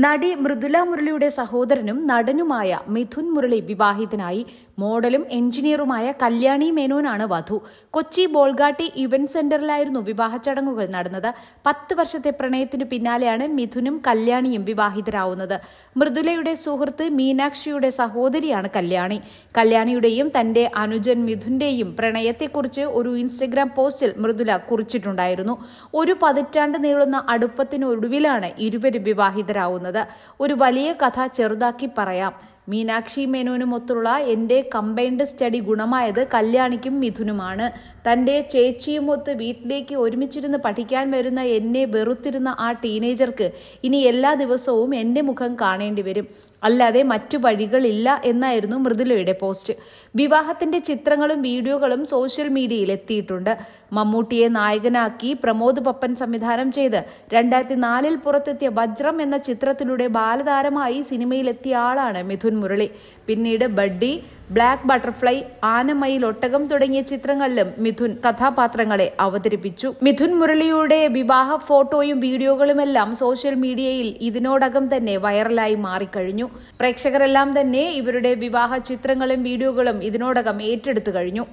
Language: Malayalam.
നടി മൃദുല മുരളിയുടെ സഹോദരനും നടനുമായ മിഥുൻ മുരളി വിവാഹിതനായി മോഡലും എഞ്ചിനീയറുമായ കല്യാണി മേനോനാണ് വധു. കൊച്ചി ബോൾഗാട്ടി ഇവന്റ് സെന്ററിലായിരുന്നു വിവാഹ ചടങ്ങുകൾ നടന്നത്. പത്ത് വർഷത്തെ പ്രണയത്തിനു പിന്നാലെയാണ് മിഥുനും കല്യാണിയും വിവാഹിതരാവുന്നത്. മൃദുലയുടെ സുഹൃത്ത് മീനാക്ഷിയുടെ സഹോദരിയാണ് കല്യാണി. കല്യാണിയുടെയും തന്റെ അനുജൻ മിഥുന്റെയും പ്രണയത്തെക്കുറിച്ച് ഒരു ഇൻസ്റ്റഗ്രാം പോസ്റ്റിൽ മൃദുല കുറിച്ചിട്ടുണ്ടായിരുന്നു. ഒരു പതിറ്റാണ്ട് നീളുന്ന അടുപ്പത്തിനൊടുവിലാണ് ഇരുവരും വിവാഹിതരാവുന്നത്. ഒരു വലിയ കഥ ചെറുതാക്കി പറയാം. മീനാക്ഷി മേനോനുമൊത്തുള്ള എന്റെ കമ്പൈൻഡ് സ്റ്റഡി ഗുണമായത് കല്യാണിക്കും മിഥുനുമാണ്. തന്റെ ചേച്ചിയുമൊത്ത് വീട്ടിലേക്ക് ഒരുമിച്ചിരുന്ന് പഠിക്കാൻ വരുന്ന എന്നെ വെറുത്തിരുന്ന ആ ടീനേജർക്ക് ഇനി എല്ലാ ദിവസവും എന്റെ മുഖം കാണേണ്ടി വരും. അല്ലാതെ മറ്റു വഴികളില്ല എന്നായിരുന്നു മൃദുലയുടെ പോസ്റ്റ്. വിവാഹത്തിന്റെ ചിത്രങ്ങളും വീഡിയോകളും സോഷ്യൽ മീഡിയയിൽ എത്തിയിട്ടുണ്ട്. മമ്മൂട്ടിയെ നായകനാക്കി പ്രമോദ് പപ്പൻ സംവിധാനം ചെയ്ത് രണ്ടായിരത്തി നാലിൽ പുറത്തെത്തിയ വജ്രം എന്ന ചിത്രത്തിലൂടെ ബാലതാരമായി സിനിമയിലെത്തിയ ആളാണ് മുരളി. പിന്നീട് ബഡ്ഡി ബ്ലാക്ക് ബട്ടർഫ്ലൈ ആനമയിൽ ഒട്ടകം തുടങ്ങിയ ചിത്രങ്ങളിലും മിഥുൻ കഥാപാത്രങ്ങളെ അവതരിപ്പിച്ചു. മിഥുൻ മുരളിയുടെ വിവാഹ ഫോട്ടോയും വീഡിയോകളുമെല്ലാം സോഷ്യൽ മീഡിയയിൽ ഇതിനോടകം തന്നെ വൈറലായി മാറിക്കഴിഞ്ഞു. പ്രേക്ഷകരെല്ലാം തന്നെ ഇവരുടെ വിവാഹ ചിത്രങ്ങളും വീഡിയോകളും ഇതിനോടകം ഏറ്റെടുത്തു കഴിഞ്ഞു.